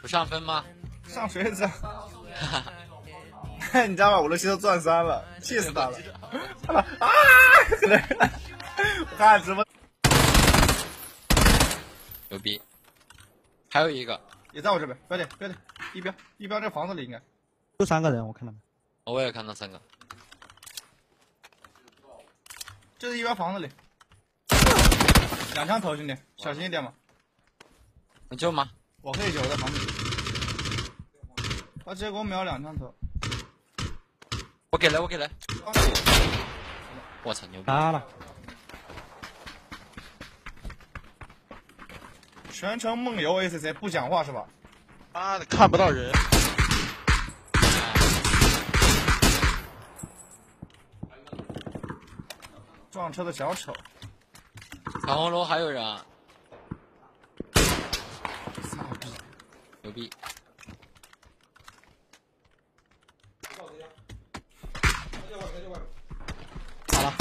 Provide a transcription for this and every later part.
不上分吗？上锤子。你知道吗？我的心都钻山了，气死他了！啊！我看直播牛逼，还有一个，也在我这边，快点快点，一标一标，这房子里应该就三个人，我看到没？我也看到三个，这是一标房子里，两枪头，兄弟，小心一点嘛。能救吗？我可以走，我在房子里。他直接给我秒两枪头，我给了，我给了，我操，牛逼！打了，全程梦游 ACC 不讲话是吧？妈的，看不到人。撞车的小丑，彩虹楼还有人啊，牛逼！打了，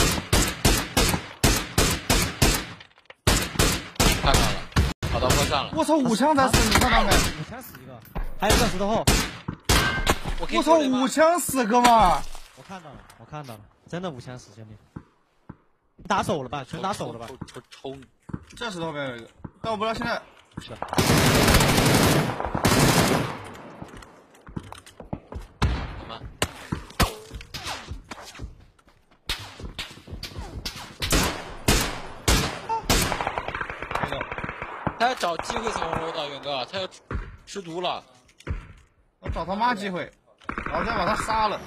看到了，跑到坡上了。我操，五枪才死，你看到没？五枪死一个，还有一个石头后，我操，五枪死哥们儿！我看到了，我看到了，真的五枪死兄弟，打手了吧？全打手了吧？抽抽抽你！这石头边有一个，但我不知道现在是，什他要找机会从楼的远哥，他要吃吃毒了。我找他妈机会，然后再把他杀了。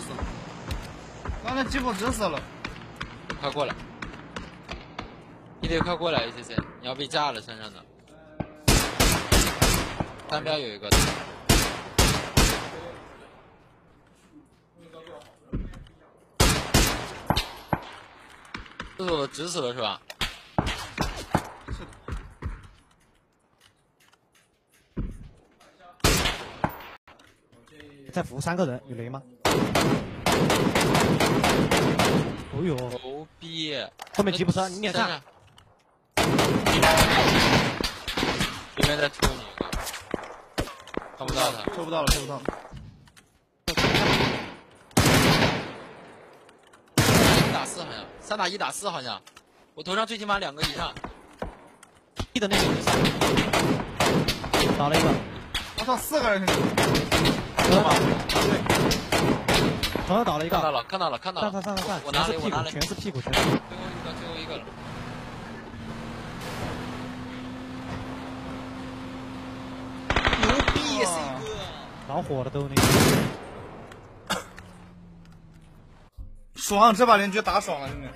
死了。刚才吉普直死了，快过来！你得快过来，A C C，你要被炸了山上的。单标有一个，这手的直死了是吧？再扶三个人，有雷吗？哦呦，牛逼！后面吉普车，你脸上，上。这边在抽你看不到他。抽不到了，抽不到了。一打四好像，三打一打四好像，我头上最起码两个以上。一的那个也是，倒了一个，我操，四个人兄弟，头上倒了，对，头上倒了一个，看到了，看到了，看到了。上上上上上，我拿雷，全是屁股，我拿了。全是屁股，全是。最后一个，最后一个了。牛逼哇 C 哥！老火了都那个。爽，这把连狙打爽了，兄弟。